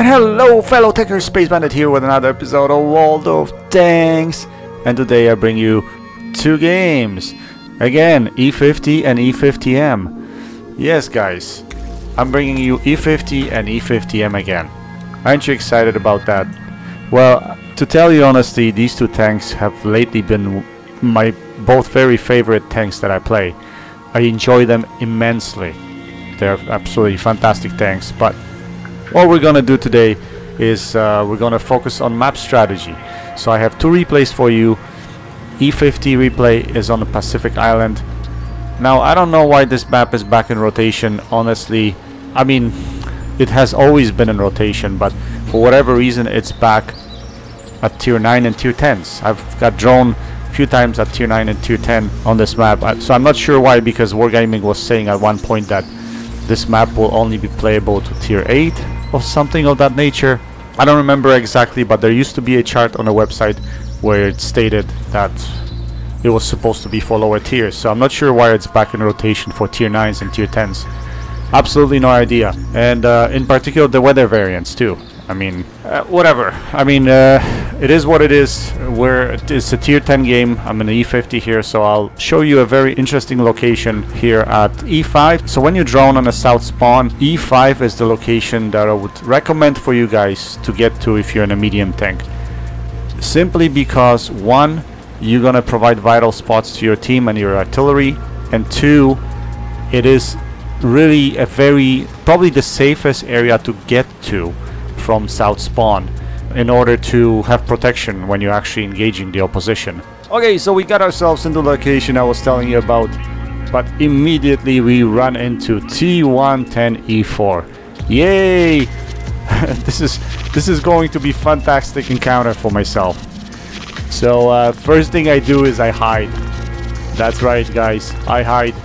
And hello fellow Techers, Space Bandit here with another episode of World of Tanks. And today I bring you two games. Again, E50 and E50M. Yes guys, I'm bringing you E50 and E50M again. Aren't you excited about that? Well, to tell you honestly, these two tanks have lately been my both very favorite tanks that I play. I enjoy them immensely. They're absolutely fantastic tanks, but what we're gonna do today is uh, we're gonna focus on map strategy. So I have two replays for you. E50 replay is on the Pacific Island. Now I don't know why this map is back in rotation. Honestly, I mean, it has always been in rotation, but for whatever reason, it's back at tier 9 and tier 10s. I've got drawn a few times at tier 9 and tier 10 on this map, so I'm not sure why. Because Wargaming was saying at one point that this map will only be playable to tier 8 or something of that nature. I don't remember exactly, but there used to be a chart on a website where it stated that it was supposed to be for lower tiers. So I'm not sure why it's back in rotation for tier 9s and tier 10s. Absolutely no idea. And uh, in particular the weather variants too. I mean, uh, whatever. I mean, uh, it is what it is. We're, it's a tier 10 game. I'm in the E50 here, so I'll show you a very interesting location here at E5. So when you drone on a south spawn, E5 is the location that I would recommend for you guys to get to if you're in a medium tank. Simply because, one, you're gonna provide vital spots to your team and your artillery, and two, it is really a very, probably the safest area to get to from south spawn in order to have protection when you're actually engaging the opposition. Okay, so we got ourselves into the location I was telling you about, but immediately we run into T110E4. Yay! this is this is going to be fantastic encounter for myself. So uh, first thing I do is I hide. That's right, guys. I hide.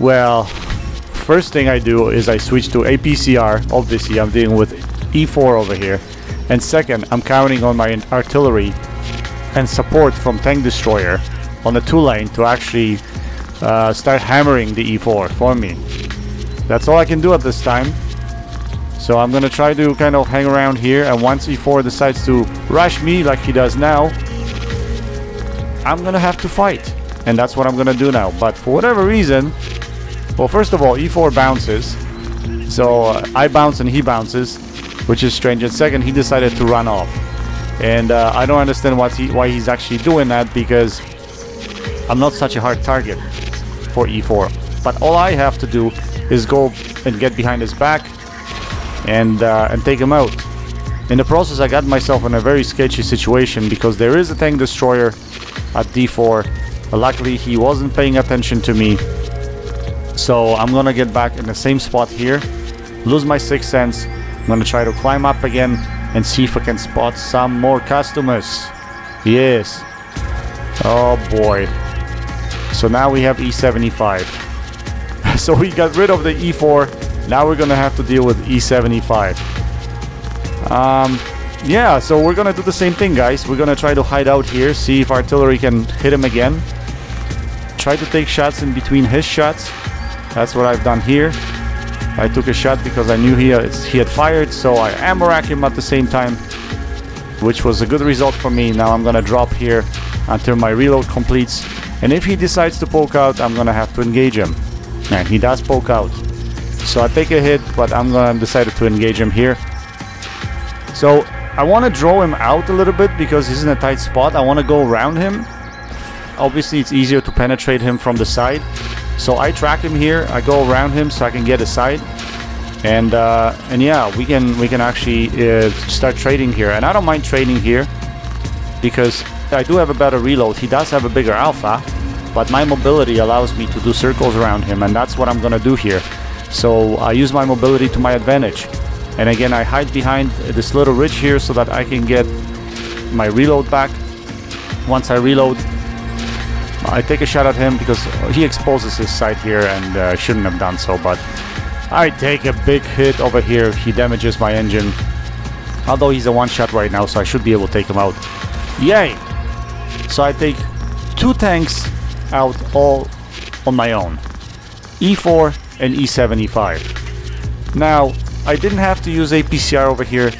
Well, first thing I do is I switch to APCR. Obviously, I'm dealing with E4 over here. And second, I'm counting on my artillery and support from Tank Destroyer on the two lane to actually uh, start hammering the E4 for me. That's all I can do at this time. So I'm gonna try to kind of hang around here and once E4 decides to rush me like he does now, I'm gonna have to fight. And that's what I'm gonna do now. But for whatever reason, well, first of all, E4 bounces. So uh, I bounce and he bounces, which is strange. And second, he decided to run off. And uh, I don't understand he, why he's actually doing that because I'm not such a hard target for E4. But all I have to do is go and get behind his back and, uh, and take him out. In the process, I got myself in a very sketchy situation because there is a tank destroyer at D4. Luckily, he wasn't paying attention to me so I'm gonna get back in the same spot here, lose my sixth sense. I'm gonna try to climb up again and see if I can spot some more customers. Yes. Oh boy. So now we have E75. so we got rid of the E4. Now we're gonna have to deal with E75. Um, yeah, so we're gonna do the same thing, guys. We're gonna try to hide out here, see if artillery can hit him again. Try to take shots in between his shots. That's what I've done here. I took a shot because I knew he, uh, he had fired, so I ammo rack him at the same time, which was a good result for me. Now I'm gonna drop here until my reload completes, and if he decides to poke out, I'm gonna have to engage him. And he does poke out. So I take a hit, but I'm gonna decide to engage him here. So I want to draw him out a little bit because he's in a tight spot. I want to go around him. Obviously, it's easier to penetrate him from the side. So I track him here. I go around him so I can get a side, and uh, and yeah, we can we can actually uh, start trading here. And I don't mind trading here because I do have a better reload. He does have a bigger alpha, but my mobility allows me to do circles around him, and that's what I'm gonna do here. So I use my mobility to my advantage. And again, I hide behind this little ridge here so that I can get my reload back. Once I reload, I take a shot at him because he exposes his side here and uh, shouldn't have done so, but I take a big hit over here. He damages my engine. Although he's a one-shot right now, so I should be able to take him out. Yay! So I take two tanks out all on my own. E4 and E75. Now, I didn't have to use APCR over here.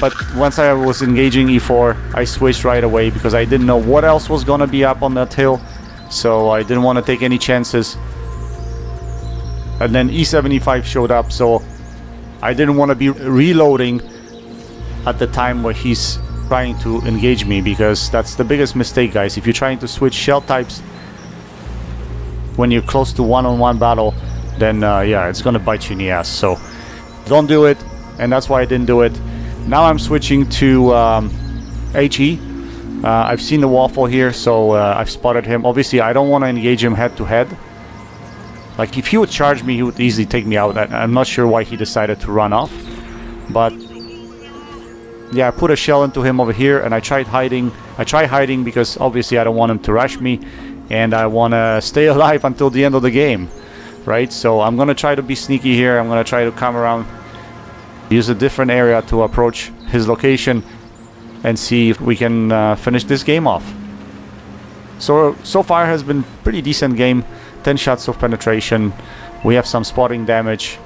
But once I was engaging E4, I switched right away because I didn't know what else was gonna be up on that hill. So I didn't want to take any chances. And then E75 showed up, so I didn't want to be reloading at the time where he's trying to engage me because that's the biggest mistake guys. If you're trying to switch shell types when you're close to one-on-one -on -one battle, then uh, yeah, it's gonna bite you in the ass. So don't do it, and that's why I didn't do it. Now I'm switching to um, HE. Uh, I've seen the waffle here, so uh, I've spotted him. Obviously, I don't want to engage him head to head. Like, if he would charge me, he would easily take me out. I, am not sure why he decided to run off. But, yeah, I put a shell into him over here, and I tried hiding. I try hiding because, obviously, I don't want him to rush me. And I want to stay alive until the end of the game right? So I'm gonna try to be sneaky here. I'm gonna try to come around, use a different area to approach his location and see if we can uh, finish this game off. So, so far has been pretty decent game. 10 shots of penetration. We have some spotting damage.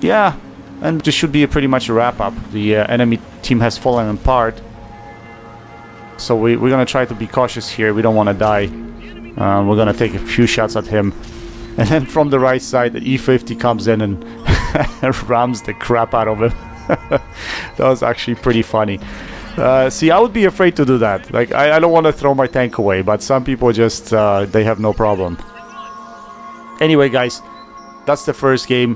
Yeah, and this should be pretty much a wrap up. The uh, enemy team has fallen apart. So we, we're gonna try to be cautious here. We don't want to die. Uh, we're gonna take a few shots at him. And then from the right side, the E50 comes in and rams the crap out of him. that was actually pretty funny. Uh, see, I would be afraid to do that. Like, I, I don't want to throw my tank away, but some people just, uh, they have no problem. Anyway, guys, that's the first game.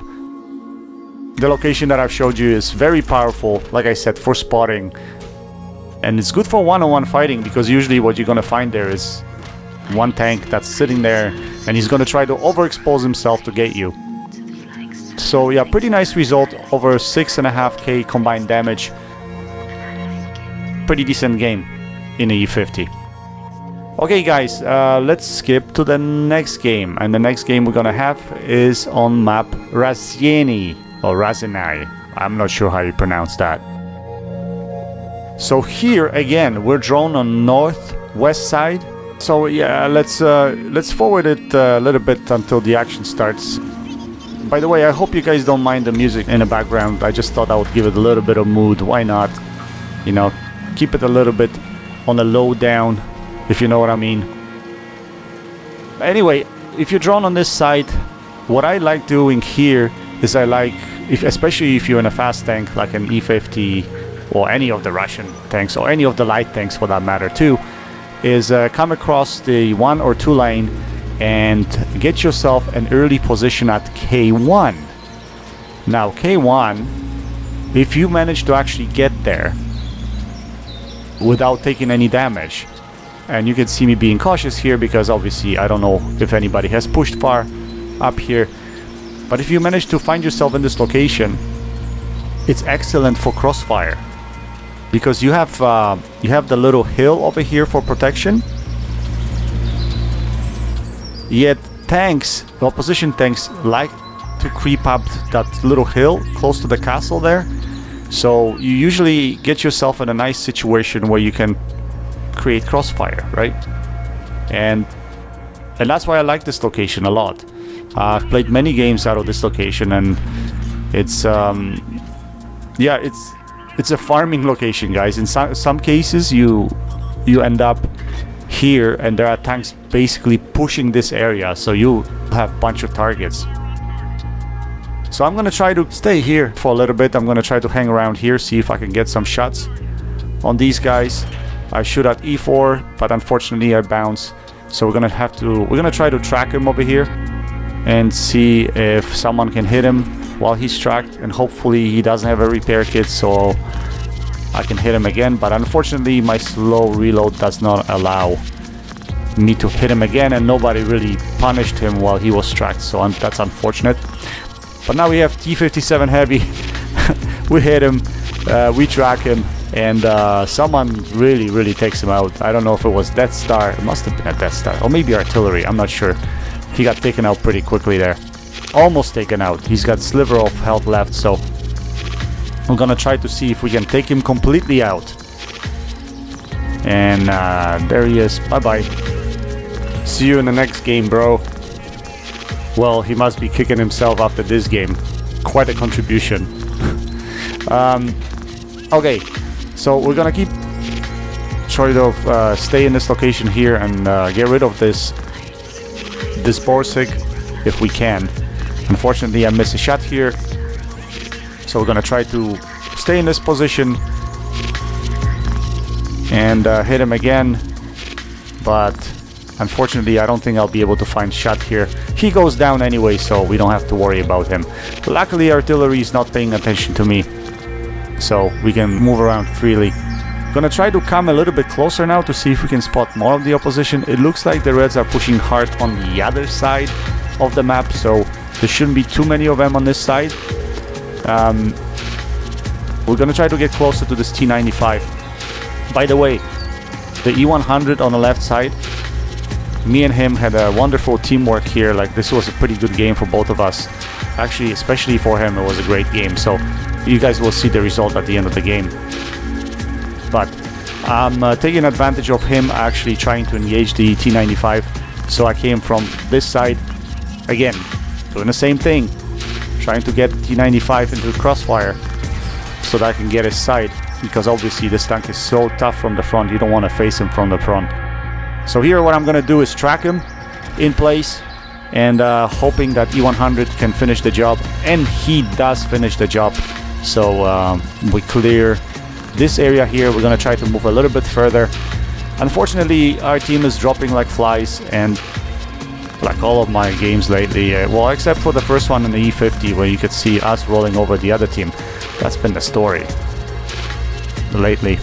The location that I've showed you is very powerful, like I said, for spotting. And it's good for one-on-one -on -one fighting, because usually what you're gonna find there is one tank that's sitting there and he's gonna try to overexpose himself to get you. So yeah, pretty nice result, over 6.5k combined damage. Pretty decent game in a E50. Okay guys, uh, let's skip to the next game. And the next game we're gonna have is on map Razieni, or Razenai. I'm not sure how you pronounce that. So here again, we're drawn on northwest side so yeah, let's uh, let's forward it uh, a little bit until the action starts. By the way, I hope you guys don't mind the music in the background. I just thought I would give it a little bit of mood. Why not? You know, keep it a little bit on the low down, if you know what I mean. Anyway, if you're drawn on this side, what I like doing here is I like, if, especially if you're in a fast tank like an E50 or any of the Russian tanks or any of the light tanks for that matter too, is uh, come across the one or two lane and get yourself an early position at K1. Now K1, if you manage to actually get there without taking any damage, and you can see me being cautious here because obviously I don't know if anybody has pushed far up here, but if you manage to find yourself in this location, it's excellent for crossfire because you have uh, you have the little hill over here for protection yet tanks opposition tanks like to creep up that little hill close to the castle there. So you usually get yourself in a nice situation where you can create crossfire right? And and that's why I like this location a lot. Uh, I've played many games out of this location and it's um, yeah it's it's a farming location, guys. In some, some cases, you you end up here and there are tanks basically pushing this area, so you have a bunch of targets. So I'm gonna try to stay here for a little bit. I'm gonna try to hang around here, see if I can get some shots on these guys. I shoot at E4, but unfortunately I bounce. So we're gonna have to, we're gonna try to track him over here and see if someone can hit him while he's tracked and hopefully he doesn't have a repair kit so I can hit him again but unfortunately my slow reload does not allow me to hit him again and nobody really punished him while he was tracked so un that's unfortunate. But now we have T57 heavy. We hit him uh, we track him and uh, someone really really takes him out. I don't know if it was Death Star it must have been a Death Star or maybe artillery I'm not sure. He got taken out pretty quickly there. Almost taken out. He's got sliver of health left, so I'm gonna try to see if we can take him completely out. And uh, there he is. Bye-bye. See you in the next game, bro. well, he must be kicking himself after this game. Quite a contribution. um, okay, so we're gonna keep try to uh, stay in this location here and uh, get rid of this this Borsig if we can. Unfortunately, I missed a shot here, so we're gonna try to stay in this position and uh, hit him again. But unfortunately, I don't think I'll be able to find shot here. He goes down anyway, so we don't have to worry about him. Luckily, artillery is not paying attention to me, so we can move around freely. Gonna try to come a little bit closer now to see if we can spot more of the opposition. It looks like the Reds are pushing hard on the other side of the map, so there shouldn't be too many of them on this side. Um, we're gonna try to get closer to this T95. By the way, the E100 on the left side, me and him had a wonderful teamwork here. Like this was a pretty good game for both of us. Actually, especially for him, it was a great game. So you guys will see the result at the end of the game. But I'm uh, taking advantage of him actually trying to engage the T95. So I came from this side again, doing the same thing, trying to get T95 into crossfire so that I can get his side because obviously this tank is so tough from the front you don't want to face him from the front. So here what I'm gonna do is track him in place and uh, hoping that E100 can finish the job and he does finish the job. So um, we clear this area here we're gonna try to move a little bit further. Unfortunately our team is dropping like flies and like all of my games lately uh, well except for the first one in the E50 where you could see us rolling over the other team that's been the story lately.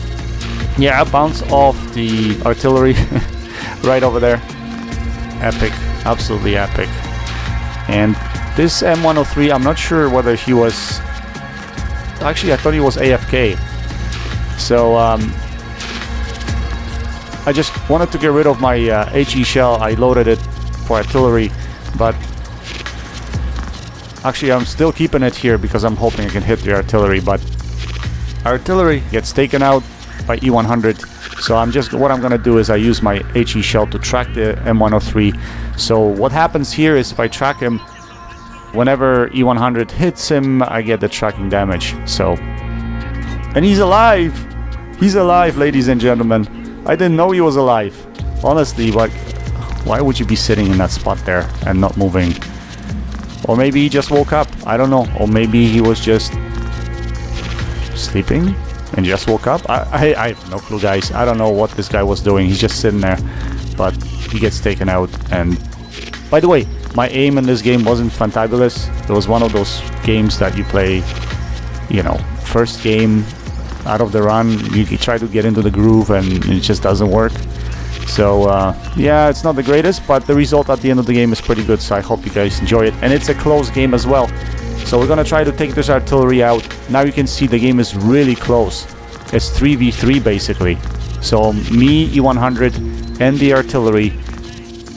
Yeah, I bounce off the artillery right over there. Epic, absolutely epic. And this M103, I'm not sure whether he was... Actually, I thought he was AFK. So, um, I just wanted to get rid of my uh, HE shell. I loaded it for artillery, but actually I'm still keeping it here because I'm hoping I can hit the artillery, but artillery. gets taken out by E100 so I'm just what I'm gonna do is I use my HE shell to track the M103 so what happens here is if I track him whenever E100 hits him I get the tracking damage. So and he's alive. He's alive ladies and gentlemen. I didn't know he was alive. Honestly like why would you be sitting in that spot there and not moving or maybe he just woke up I don't know or maybe he was just sleeping and just woke up. I, I, I, have no clue, guys. I don't know what this guy was doing. He's just sitting there, but he gets taken out. And by the way, my aim in this game wasn't fantabulous. It was one of those games that you play, you know, first game out of the run, you try to get into the groove and it just doesn't work. So uh, yeah, it's not the greatest, but the result at the end of the game is pretty good. So I hope you guys enjoy it, and it's a close game as well. So we're gonna try to take this artillery out. Now you can see the game is really close. It's 3v3 basically. So me, E100, and the artillery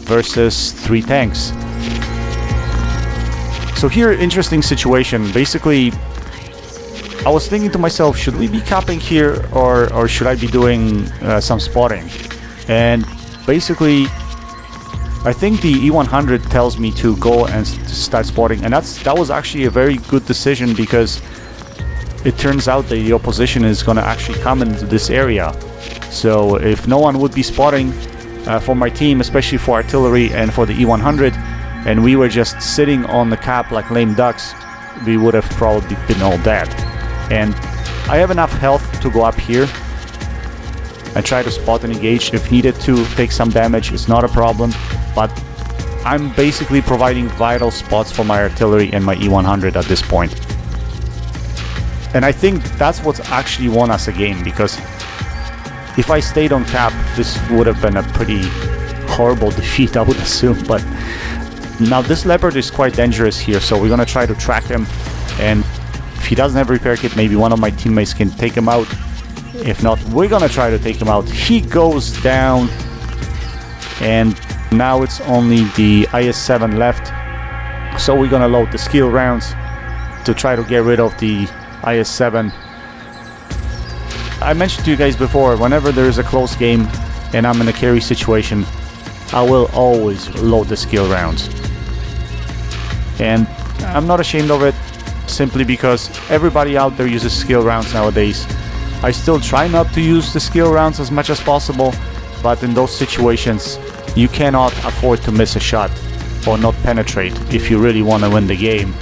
versus three tanks. So here, interesting situation. Basically, I was thinking to myself, should we be capping here or, or should I be doing uh, some spotting? And basically, I think the E100 tells me to go and start spotting, and that's that was actually a very good decision because it turns out that the opposition is going to actually come into this area. So if no one would be spotting uh, for my team, especially for artillery and for the E100, and we were just sitting on the cap like lame ducks, we would have probably been all dead. And I have enough health to go up here and try to spot and engage if needed to take some damage. It's not a problem but I'm basically providing vital spots for my artillery and my E100 at this point. And I think that's what's actually won us a game, because if I stayed on cap, this would have been a pretty horrible defeat, I would assume, but now this Leopard is quite dangerous here, so we're gonna try to track him, and if he doesn't have repair kit, maybe one of my teammates can take him out. If not, we're gonna try to take him out. He goes down, and now it's only the IS-7 left. So we're gonna load the skill rounds to try to get rid of the IS-7. I mentioned to you guys before, whenever there is a close game and I'm in a carry situation, I will always load the skill rounds. And I'm not ashamed of it simply because everybody out there uses skill rounds nowadays. I still try not to use the skill rounds as much as possible, but in those situations, you cannot afford to miss a shot or not penetrate if you really want to win the game.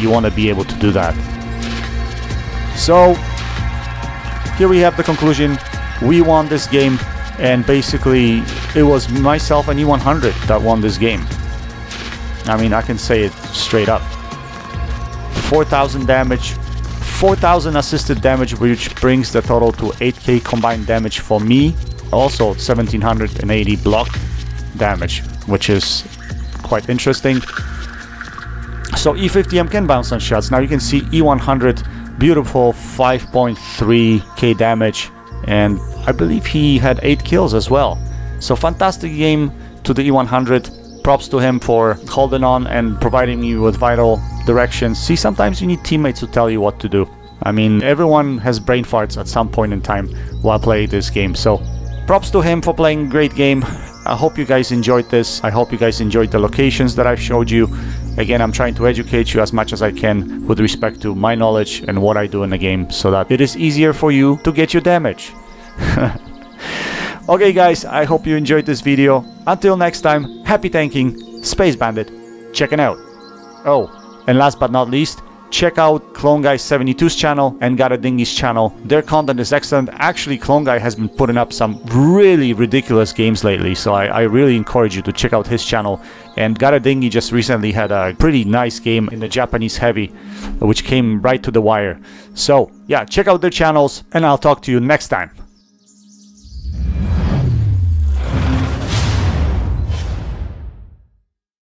You want to be able to do that. So, here we have the conclusion. We won this game, and basically, it was myself and E100 that won this game. I mean, I can say it straight up. 4,000 damage, 4,000 assisted damage, which brings the total to 8k combined damage for me. Also 1,780 blocked damage, which is quite interesting. So E50M can bounce on shots. Now you can see E100, beautiful 5.3k damage, and I believe he had 8 kills as well. So fantastic game to the E100 props to him for holding on and providing me with vital directions. See, sometimes you need teammates to tell you what to do. I mean, everyone has brain farts at some point in time while playing this game. So, props to him for playing a great game. I hope you guys enjoyed this. I hope you guys enjoyed the locations that I've showed you. Again, I'm trying to educate you as much as I can with respect to my knowledge and what I do in the game so that it is easier for you to get your damage. okay guys, I hope you enjoyed this video. Until next time, happy tanking, Space Bandit, checking out. Oh, and last but not least, check out Cloneguy72's channel and GotADingy's channel. Their content is excellent. Actually, Cloneguy has been putting up some really ridiculous games lately, so I, I really encourage you to check out his channel. And GotADingy just recently had a pretty nice game in the Japanese Heavy, which came right to the wire. So, yeah, check out their channels, and I'll talk to you next time.